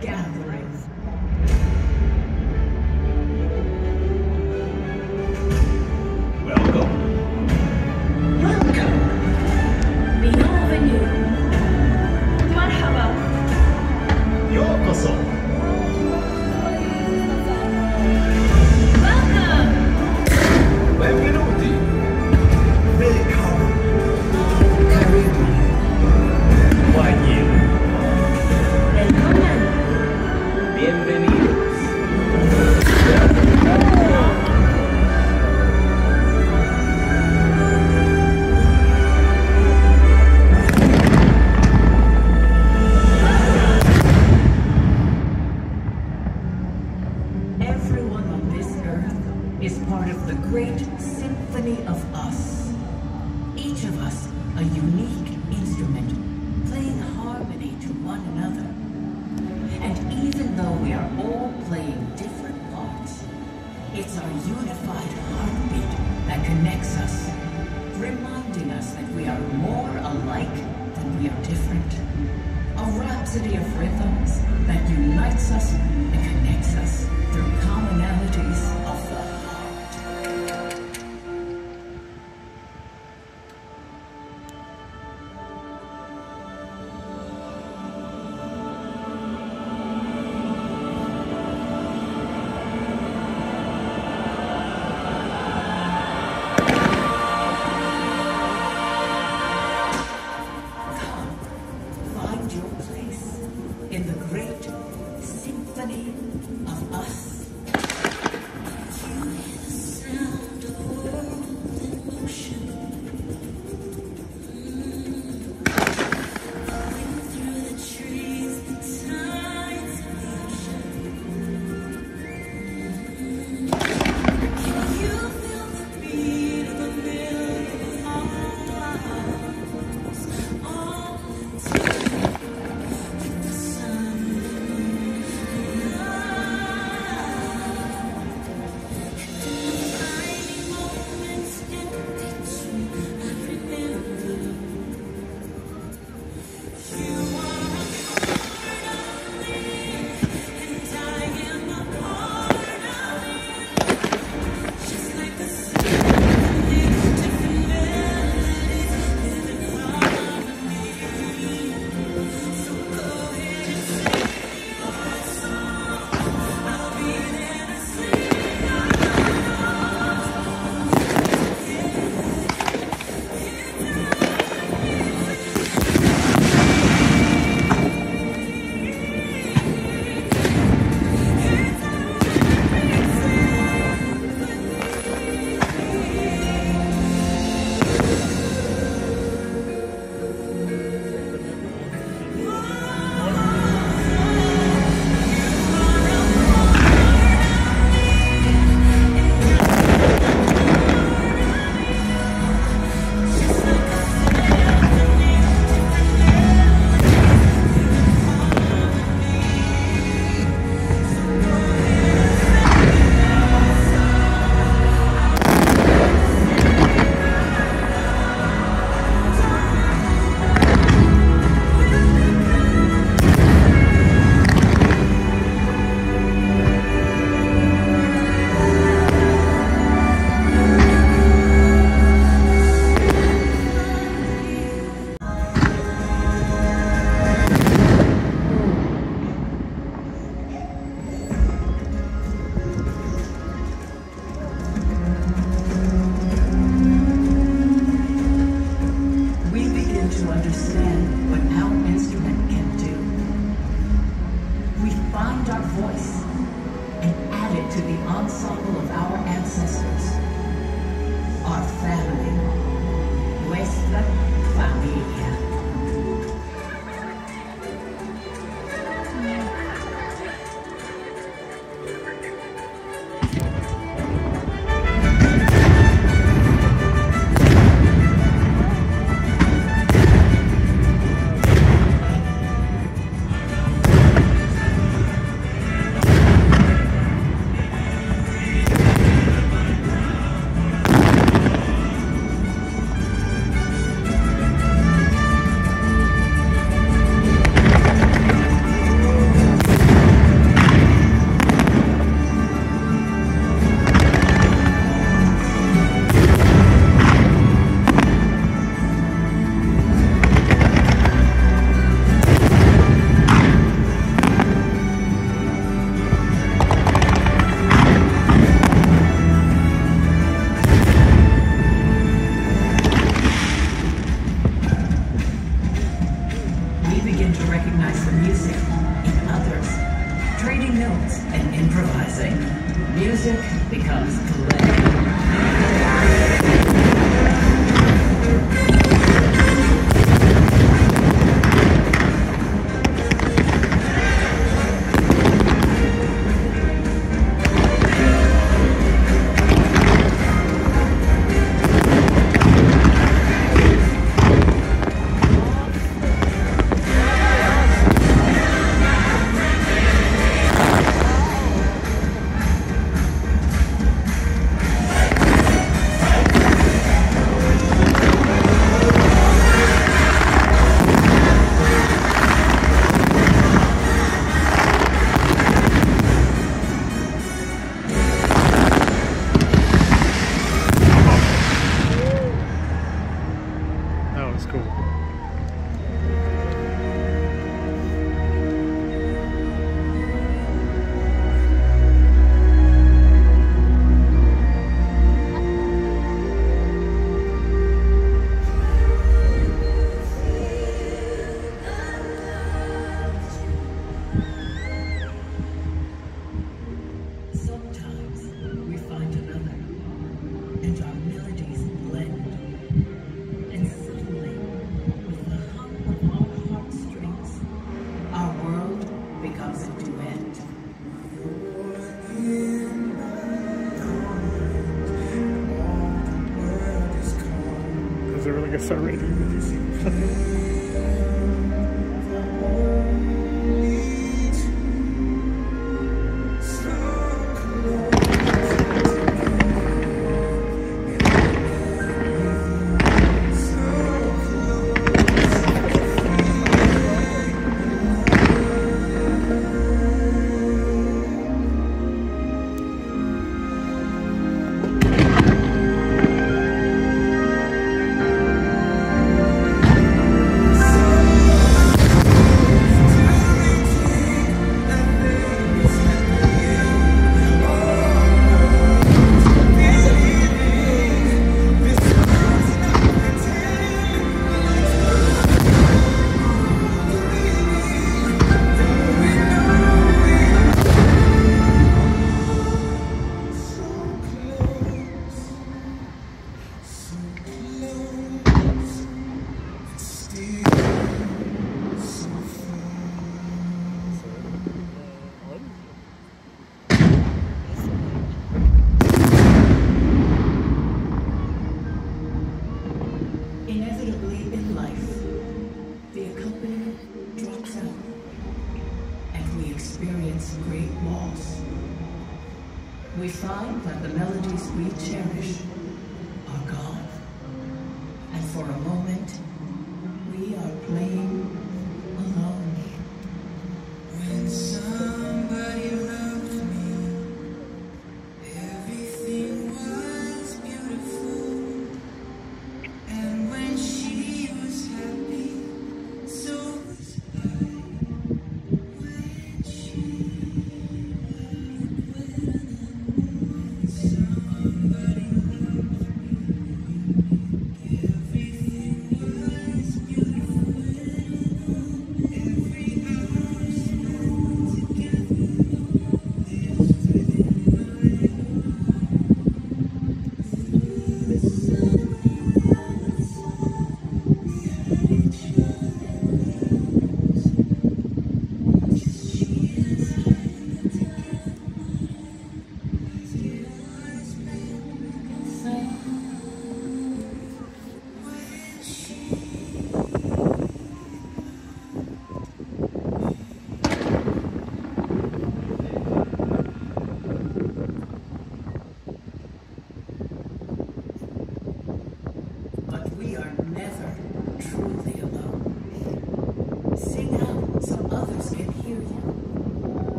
gathering. It's our unified heartbeat that connects us, reminding us that we are more alike than we are different. A rhapsody of rhythms that unites us and connects us. Start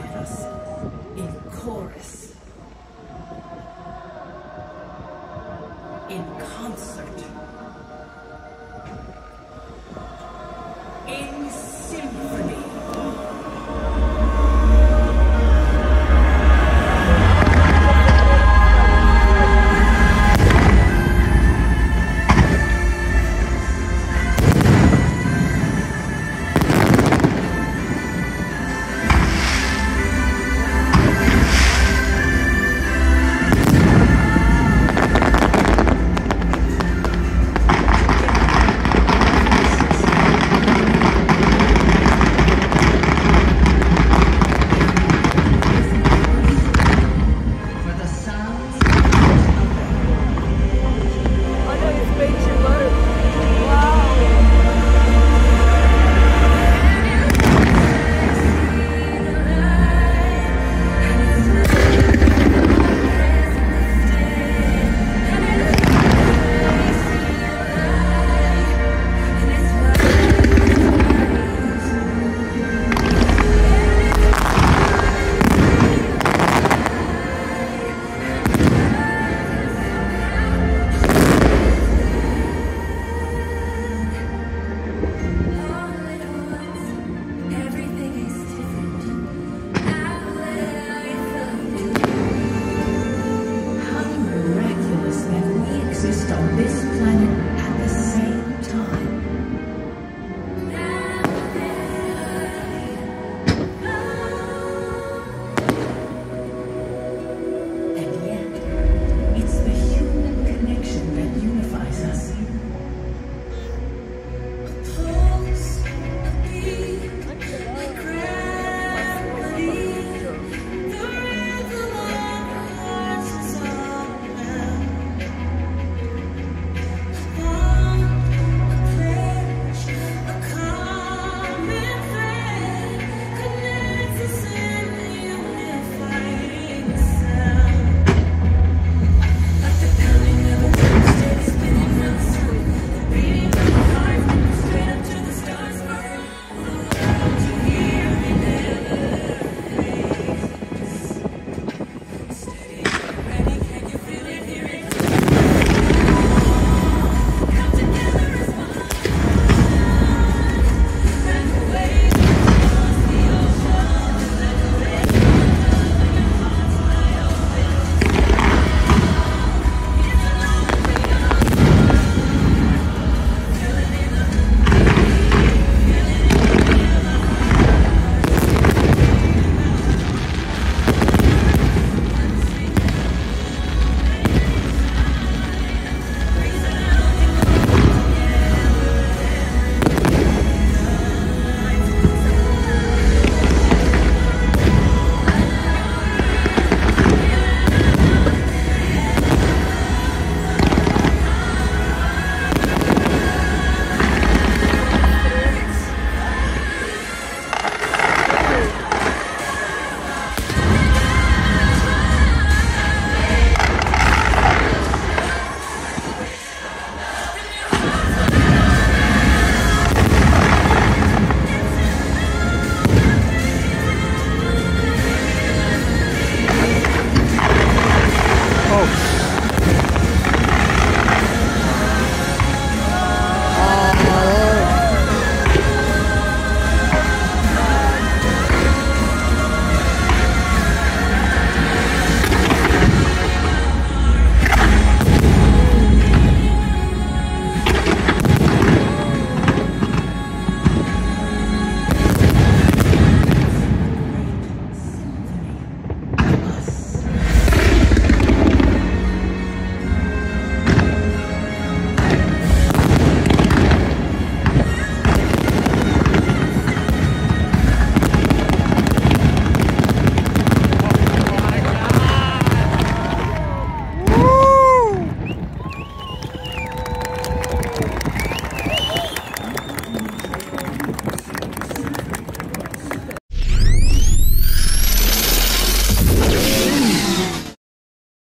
with us in chorus, in concert.